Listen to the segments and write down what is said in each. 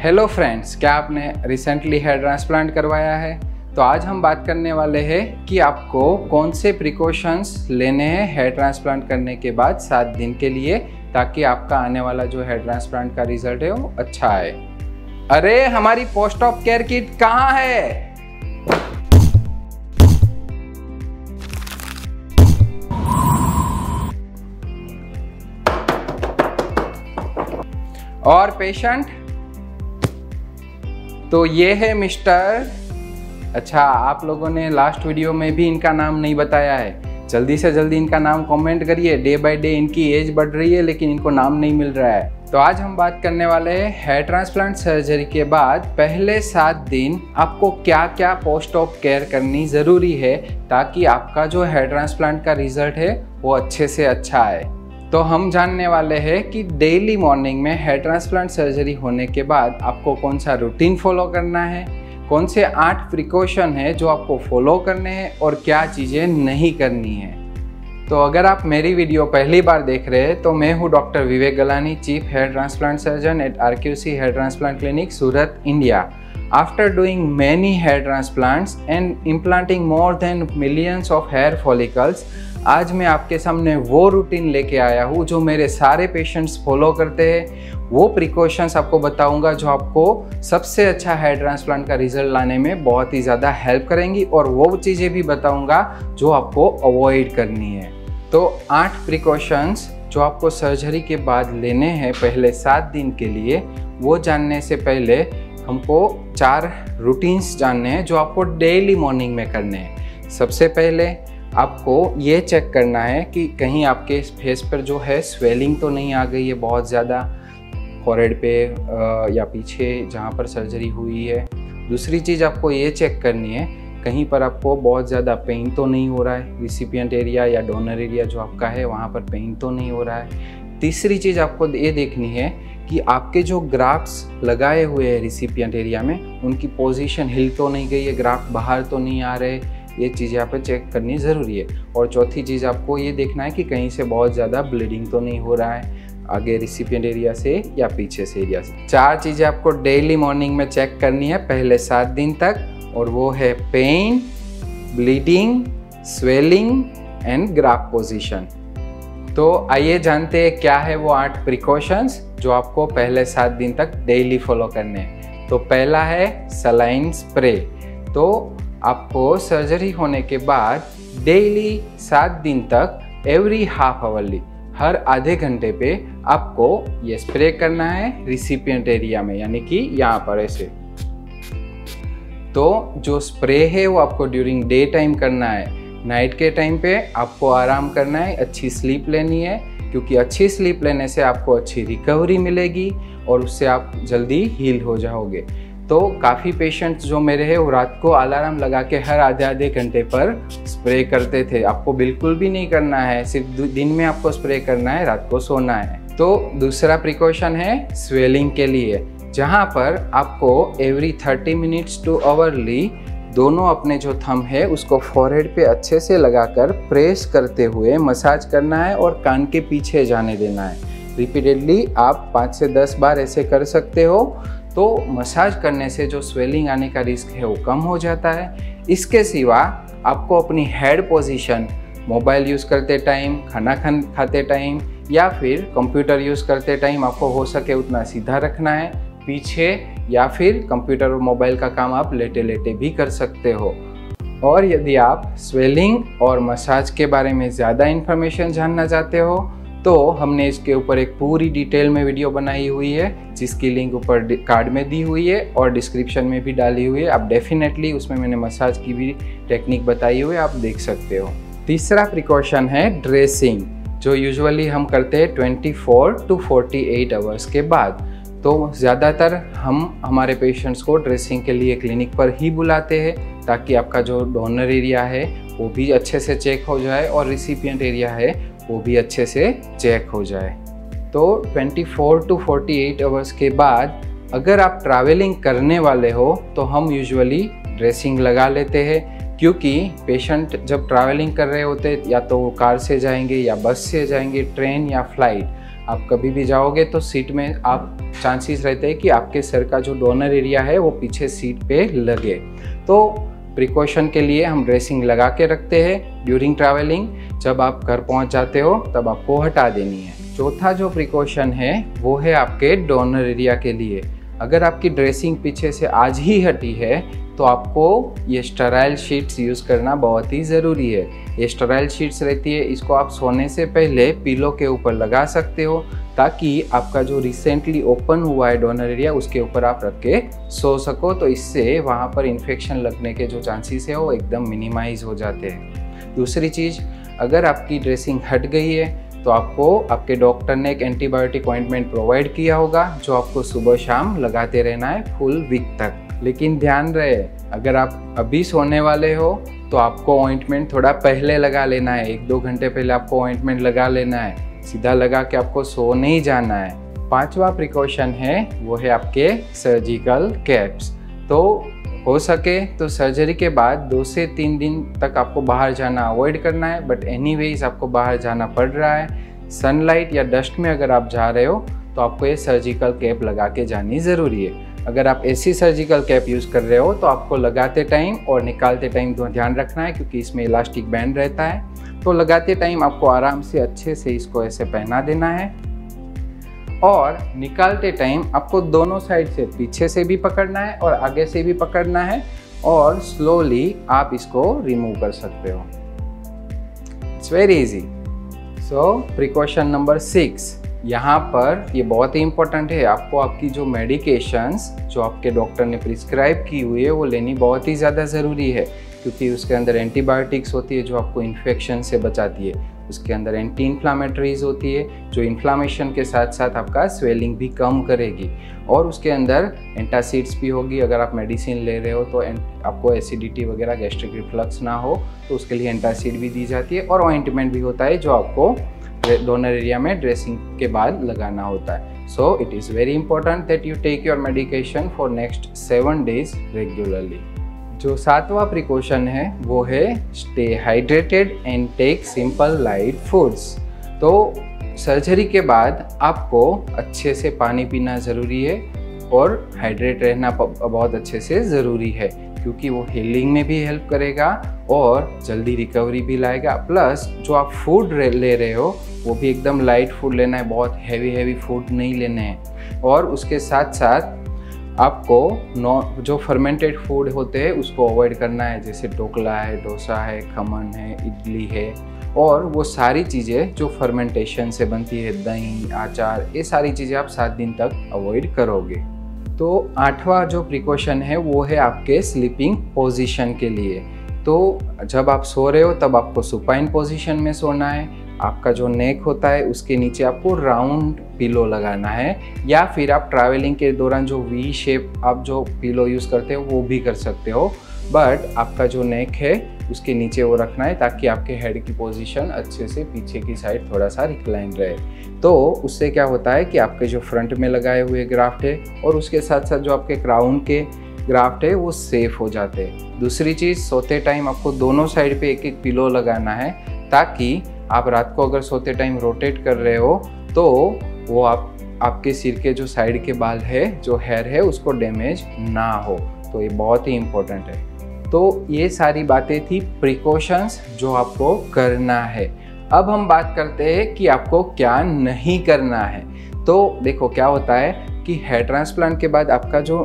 Hello friends क्या आपने recently hair transplant करवाया है? तो आज हम बात करने वाले हैं कि आपको कौन से प्रिकॉशंस लेने हैं हेयर ट्रांसप्लांट करने के बाद सात दिन के लिए, ताकि आपका आने वाला जो हेयर ट्रांसप्लांट का रिज़ल्ट है वो अच्छा आए। अरे, हमारी पोस्ट ऑफ़ केयर किट कहाँ है? और पेशेंट तो ये है मिस्टर। अच्छा आप लोगों ने लास्ट वीडियो में भी इनका नाम नहीं बताया है। जल्दी से जल्दी इनका नाम कमेंट करिए। डे बाय डे इनकी एज बढ़ रही है, लेकिन इनको नाम नहीं मिल रहा है। तो आज हम बात करने वाले हैं हेयर ट्रांसप्लांट सर्जरी के बाद पहले सात दिन आपको क्या क्या पोस्ट ऑफ़ केयर करनी ज़रूरी है, ताकि आपका जो हेयर ट्रांसप्लांट का रिज़ल्ट है, वो अच्छे से अच्छा आए। तो हम जानने वाले हैं कि डेली मॉर्निंग में हेयर ट्रांसप्लांट सर्जरी होने के बाद आपको कौन सा रूटीन फॉलो करना है, कौन से आठ प्रिकॉशन है जो आपको फॉलो करने हैं और क्या चीज़ें नहीं करनी है। तो अगर आप मेरी वीडियो पहली बार देख रहे हैं तो मैं हूँ doctor Vivek Galani chief hair transplant surgeon at RQC hair transplant clinic Surat India After doing many hair transplants and implanting more than millions of hair follicles, आज मैं आपके सामने वो रूटीन लेके आया हूँ जो मेरे सारे पेशेंट्स फॉलो करते हैं। वो प्रिकॉशंस आपको बताऊँगा जो आपको सबसे अच्छा हेयर ट्रांसप्लांट का रिज़ल्ट लाने में बहुत ही ज़्यादा हेल्प करेंगी और वो चीज़ें भी बताऊँगा जो आपको अवॉइड करनी है। तो आठ प्रिकॉशंस जो आपको सर्जरी के बाद लेने हैं पहले सात दिन के लिए वो जानने से पहले हमको चार रूटीन्स जानने हैं जो आपको डेली मॉर्निंग में करने हैं। सबसे पहले आपको ये चेक करना है कि कहीं आपके फेस पर जो है स्वेलिंग तो नहीं आ गई है बहुत ज़्यादा फॉरेड पे या पीछे जहाँ पर सर्जरी हुई है। दूसरी चीज़ आपको ये चेक करनी है, कहीं पर आपको बहुत ज़्यादा पेन तो नहीं हो रहा है रिसिपियंट एरिया या डोनर एरिया जो आपका है, वहाँ पर पेन तो नहीं हो रहा है। तीसरी चीज़ आपको ये देखनी है कि आपके जो ग्राफ्स लगाए हुए हैं रिसिपियंट एरिया में, उनकी पोजीशन हिल तो नहीं गई है ग्राफ बाहर तो नहीं आ रहे, ये चीज़ यहाँ पर चेक करनी ज़रूरी है। और चौथी चीज़ आपको ये देखना है कि कहीं से बहुत ज़्यादा ब्लीडिंग तो नहीं हो रहा है, आगे रिसिपियंट एरिया से या पीछे से एरिया से। चार चीज़ें आपको डेली मॉर्निंग में चेक करनी है, पहले सात दिन तक, और वो है pain bleeding swelling and graft position तो आइए जानते हैं क्या है वो आठ प्रिकॉशंस जो आपको पहले सात दिन तक डेली फॉलो करने हैं। तो पहला है सलाइन स्प्रे तो आपको सर्जरी होने के बाद डेली सात दिन तक एवरी हाफ़ आवरली हर आधे घंटे पे आपको ये स्प्रे करना है रिसिपियंट एरिया में, यानी कि यहाँ पर ऐसे। तो जो स्प्रे है वो आपको ड्यूरिंग डे टाइम करना है। नाइट के टाइम पे आपको आराम करना है, अच्छी स्लीप लेनी है, क्योंकि अच्छी स्लीप लेने से आपको अच्छी रिकवरी मिलेगी और उससे आप जल्दी हील हो जाओगे। तो काफ़ी पेशेंट्स जो मेरे हैं, वो रात को अलार्म लगा के हर आधे आधे घंटे पर स्प्रे करते थे। आपको बिल्कुल भी नहीं करना है, सिर्फ़ दिन में आपको स्प्रे करना है, रात को सोना है। तो दूसरा प्रिकॉशन है स्वेलिंग के लिए, जहाँ पर आपको every thirty minutes to hourly दोनों अपने जो थम है, उसको फॉरहेड पे अच्छे से लगाकर प्रेस करते हुए मसाज करना है और कान के पीछे जाने देना है। रिपीटेडली आप पाँच से दस बार ऐसे कर सकते हो तो मसाज करने से जो स्वेलिंग आने का रिस्क है, वो कम हो जाता है। इसके सिवा आपको अपनी हेड पोजीशन मोबाइल यूज़ करते टाइम खाना खान, खाते टाइम या फिर कंप्यूटर यूज़ करते टाइम आपको हो सके उतना सीधा रखना है। पीछे या फिर कंप्यूटर और मोबाइल का काम आप लेटे लेटे भी कर सकते हो। और यदि आप स्वेलिंग और मसाज के बारे में ज़्यादा इन्फॉर्मेशन जानना चाहते हो तो हमने इसके ऊपर एक पूरी डिटेल में वीडियो बनाई हुई है, जिसकी लिंक ऊपर कार्ड में दी हुई है और डिस्क्रिप्शन में भी डाली हुई है। आप डेफिनेटली उसमें मैंने मसाज की भी टेक्निक बताई हुई है, आप देख सकते हो। तीसरा प्रिकॉशन है ड्रेसिंग, जो यूजुअली हम करते हैं 24 टू 48 आवर्स के बाद। तो ज़्यादातर हम हमारे पेशेंट्स को ड्रेसिंग के लिए क्लिनिक पर ही बुलाते हैं, ताकि आपका जो डोनर एरिया है, वो भी अच्छे से चेक हो जाए और रिसिपियंट एरिया है, वो भी अच्छे से चेक हो जाए। तो 24 टू 48 आवर्स के बाद अगर आप ट्रैवलिंग करने वाले हो तो हम यूजुअली ड्रेसिंग लगा लेते हैं, क्योंकि पेशेंट जब ट्रैवलिंग कर रहे होते, या तो वो कार से जाएँगे, या बस से जाएँगे ट्रेन या फ़्लाइट आप कभी भी जाओगे तो सीट में आप चांसेस रहते हैं कि आपके सर का जो डोनर एरिया है, वो पीछे सीट पे लगे। तो प्रिकॉशन के लिए हम ड्रेसिंग लगा के रखते हैं ड्यूरिंग ट्रैवलिंग जब आप घर पहुँच जाते हो, तब आपको हटा देनी है। चौथा जो प्रिकॉशन है, वो है आपके डोनर एरिया के लिए। अगर आपकी ड्रेसिंग पीछे से आज ही हटी है तो आपको ये स्टराइल शीट्स यूज़ करना बहुत ही ज़रूरी है। ये स्टराइल शीट्स रहती है, इसको आप सोने से पहले पिलो के ऊपर लगा सकते हो, ताकि आपका जो रिसेंटली ओपन हुआ है डोनर एरिया उसके ऊपर आप रख के सो सको तो इससे वहाँ पर इन्फेक्शन लगने के जो चांसेस है, वो एकदम मिनिमाइज हो जाते हैं। दूसरी चीज़, अगर आपकी ड्रेसिंग हट गई है तो आपको आपके डॉक्टर ने एक एंटीबायोटिक ऑइंटमेंट प्रोवाइड किया होगा, जो आपको सुबह शाम लगाते रहना है फुल वीक तक। लेकिन ध्यान रहे, अगर आप अभी सोने वाले हो तो आपको ऑइंटमेंट थोड़ा पहले लगा लेना है। एक दो घंटे पहले आपको ऑइंटमेंट लगा लेना है। सीधा लगा के आपको सो नहीं जाना है। पांचवा प्रिकॉशन है, वो है आपके सर्जिकल कैप्स तो हो सके तो सर्जरी के बाद दो से तीन दिन तक आपको बाहर जाना अवॉइड करना है। बट एनी आपको बाहर जाना पड़ रहा है। सनलाइट या डस्ट में अगर आप जा रहे हो तो आपको ये सर्जिकल कैप लगा के जानी ज़रूरी है। अगर आप ऐसी सर्जिकल कैप यूज़ कर रहे हो तो आपको लगाते टाइम और निकालते टाइम तो ध्यान रखना है, क्योंकि इसमें इलास्टिक बैंड रहता है। तो लगाते टाइम आपको आराम से अच्छे से इसको ऐसे पहना देना है। और निकालते टाइम आपको दोनों साइड से पीछे से भी पकड़ना है और आगे से भी पकड़ना है और स्लोली आप इसको रिमूव कर सकते हो। It's very easy so precaution number six यहाँ पर ये बहुत ही इम्पोर्टेंट है। आपको आपकी जो मेडिकेशंस जो आपके डॉक्टर ने प्रिस्क्राइब की हुई है, वो लेनी बहुत ही ज़्यादा ज़रूरी है। क्योंकि उसके अंदर एंटीबायोटिक्स होती है जो आपको इन्फेक्शन से बचाती है। उसके अंदर एंटी इन्फ्लामेटरीज होती है, जो इन्फ्लामेशन के साथ साथ आपका स्वेलिंग भी कम करेगी। और उसके अंदर एंटासिड्स भी होगी। अगर आप मेडिसिन ले रहे हो तो आपको एसिडिटी वगैरह गैस्ट्रिक रिफ्लक्स ना हो तो उसके लिए एंटासिड भी दी जाती है। और ऑइंटमेंट भी होता है जो आपको डोनर एरिया में ड्रेसिंग के बाद लगाना होता है। So it is very important that you take your medication for next seven days regularly जो सातवां प्रिकॉशन है, वो है stay hydrated and take simple light foods तो सर्जरी के बाद आपको अच्छे से पानी पीना ज़रूरी है और हाइड्रेट रहना बहुत अच्छे से ज़रूरी है, क्योंकि वो हीलिंग में भी हेल्प करेगा और जल्दी रिकवरी भी लाएगा। प्लस जो आप फ़ूड ले रहे हो, वो भी एकदम लाइट फ़ूड लेना है, बहुत हैवी हैवी फ़ूड नहीं लेने हैं। और उसके साथ साथ आपको नॉ, जो फर्मेंटेड फ़ूड होते हैं, उसको अवॉइड करना है, जैसे ढोकला है, डोसा है, खमन है, इडली है, और वो सारी चीज़ें जो फर्मेंटेशन से बनती है, दही आचार ये सारी चीज़ें आप सात दिन तक अवॉइड करोगे। तो आठवां जो प्रिकॉशन है, वो है आपके स्लीपिंग पोजीशन के लिए। तो जब आप सो रहे हो, तब आपको सुपाइन पोजीशन में सोना है आपका जो नेक होता है, उसके नीचे आपको राउंड पिलो लगाना है, या फिर आप ट्रैवलिंग के दौरान जो वी शेप आप जो पिलो यूज़ करते हो, वो भी कर सकते हो। बट आपका जो नेक है, उसके नीचे वो रखना है ताकि आपके हेड की पोजीशन अच्छे से पीछे की साइड थोड़ा सा रिक्लाइन रहे। तो उससे क्या होता है कि आपके जो फ्रंट में लगाए हुए ग्राफ्ट है और उसके साथ साथ जो आपके क्राउन के ग्राफ्ट है, वो सेफ़ हो जाते हैं। दूसरी चीज़, सोते टाइम आपको दोनों साइड पे एक एक पिलो लगाना है ताकि आप रात को अगर सोते टाइम रोटेट कर रहे हो तो वो आप, आपके सिर के जो साइड के बाल है, जो हेयर है, उसको डैमेज ना हो। तो ये बहुत ही इम्पोर्टेंट है। तो ये सारी बातें थी प्रिकॉशंस जो आपको करना है। अब हम बात करते हैं कि आपको क्या नहीं करना है। तो देखो क्या होता है कि हेयर ट्रांसप्लांट के बाद आपका जो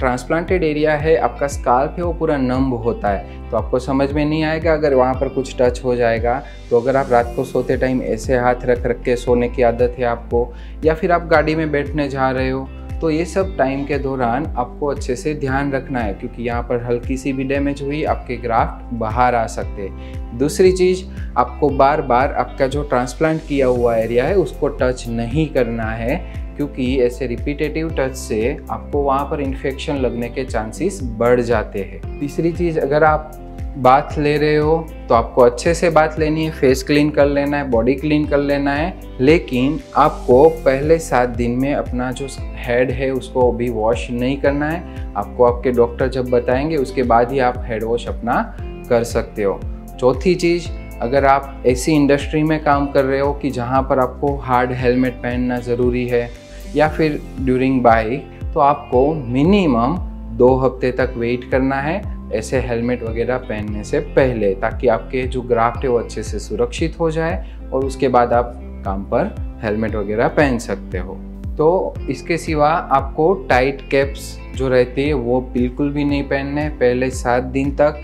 ट्रांसप्लांटेड एरिया है, आपका स्काल्प है, वो पूरा नम्ब होता है। तो आपको समझ में नहीं आएगा, अगर वहाँ पर कुछ टच हो जाएगा तो अगर आप रात को सोते टाइम ऐसे हाथ रख रख के सोने की आदत है आपको, या फिर आप गाड़ी में बैठने जा रहे हो तो ये सब टाइम के दौरान आपको अच्छे से ध्यान रखना है, क्योंकि यहाँ पर हल्की सी भी डैमेज हुई, आपके ग्राफ्ट बाहर आ सकते हैं। दूसरी चीज़, आपको बार बार आपका जो ट्रांसप्लांट किया हुआ एरिया है, उसको टच नहीं करना है क्योंकि ऐसे रिपीटेटिव टच से आपको वहाँ पर इन्फेक्शन लगने के चांसेस बढ़ जाते हैं। तीसरी चीज़, अगर आप बाथ ले रहे हो तो आपको अच्छे से बात लेनी है फेस क्लीन कर लेना है बॉडी क्लीन कर लेना है। लेकिन आपको पहले सात दिन में अपना जो हेड है, उसको भी वॉश नहीं करना है। आपको आपके डॉक्टर जब बताएँगे, उसके बाद ही आप हेड वॉश अपना कर सकते हो। चौथी चीज़, अगर आप ऐसी इंडस्ट्री में काम कर रहे हो कि जहाँ पर आपको हार्ड हेलमेट पहनना ज़रूरी है या फिर ड्यूरिंग बाइक तो आपको मिनिमम दो हफ़्ते तक वेट करना है ऐसे हेलमेट वगैरह पहनने से पहले, ताकि आपके जो ग्राफ्ट है वो अच्छे से सुरक्षित हो जाए और उसके बाद आप काम पर हेलमेट वगैरह पहन सकते हो। तो इसके सिवा आपको टाइट कैप्स जो रहती है, वो बिल्कुल भी नहीं पहनने पहले सात दिन तक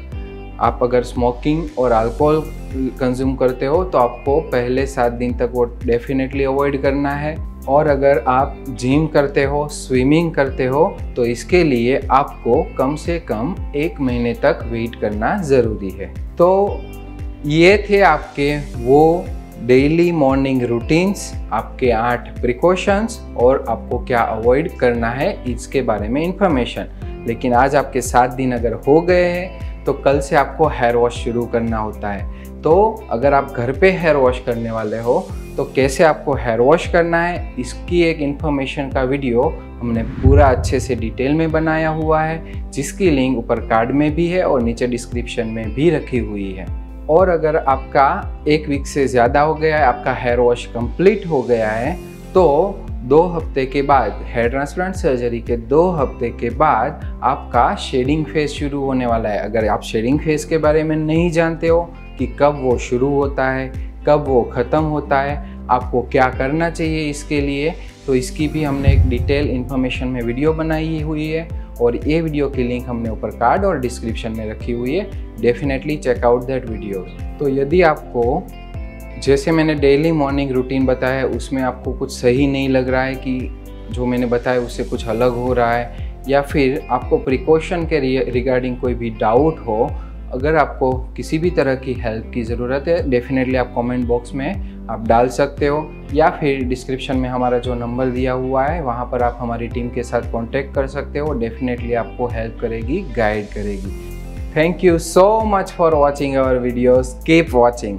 आप अगर स्मोकिंग और अल्कोहल कंज्यूम करते हो तो आपको पहले सात दिन तक वो डेफिनेटली अवॉइड करना है। और अगर आप जिम करते हो स्विमिंग करते हो तो इसके लिए आपको कम से कम एक महीने तक वेट करना ज़रूरी है। तो ये थे आपके वो डेली मॉर्निंग रूटीन्स आपके आठ प्रिकॉशंस और आपको क्या अवॉइड करना है, इसके बारे में इंफॉर्मेशन लेकिन आज आपके सात दिन अगर हो गए हैं तो कल से आपको हेयर वॉश शुरू करना होता है। तो अगर आप घर पे हेयर वॉश करने वाले हो तो कैसे आपको हेयर वॉश करना है, इसकी एक इन्फॉर्मेशन का वीडियो हमने पूरा अच्छे से डिटेल में बनाया हुआ है, जिसकी लिंक ऊपर कार्ड में भी है और नीचे डिस्क्रिप्शन में भी रखी हुई है। और अगर आपका एक वीक से ज़्यादा हो गया है, आपका हेयर वॉश कंप्लीट हो गया है तो दो हफ़्ते के बाद हेयर ट्रांसप्लांट सर्जरी के दो हफ़्ते के बाद आपका शेडिंग फ़ेज़ शुरू होने वाला है। अगर आप शेडिंग फ़ेज़ के बारे में नहीं जानते हो कि कब वो शुरू होता है कब वो ख़त्म होता है, आपको क्या करना चाहिए इसके लिए तो इसकी भी हमने एक डिटेल इन्फॉर्मेशन में वीडियो बनाई हुई है और ये वीडियो की लिंक हमने ऊपर कार्ड और डिस्क्रिप्शन में रखी हुई है। डेफिनेटली चेकआउट दैट वीडियो तो यदि आपको, जैसे मैंने डेली मॉर्निंग रूटीन बताया है उसमें आपको कुछ सही नहीं लग रहा है कि जो मैंने बताया उससे कुछ अलग हो रहा है, या फिर आपको प्रिकॉशन के रिगार्डिंग कोई भी डाउट हो अगर आपको किसी भी तरह की हेल्प की ज़रूरत है डेफिनेटली आप कमेंट बॉक्स में आप डाल सकते हो, या फिर डिस्क्रिप्शन में हमारा जो नंबर दिया हुआ है, वहाँ पर आप हमारी टीम के साथ कांटेक्ट कर सकते हो डेफिनेटली आपको हेल्प करेगी गाइड करेगी। Thank you so much for watching our videos keep watching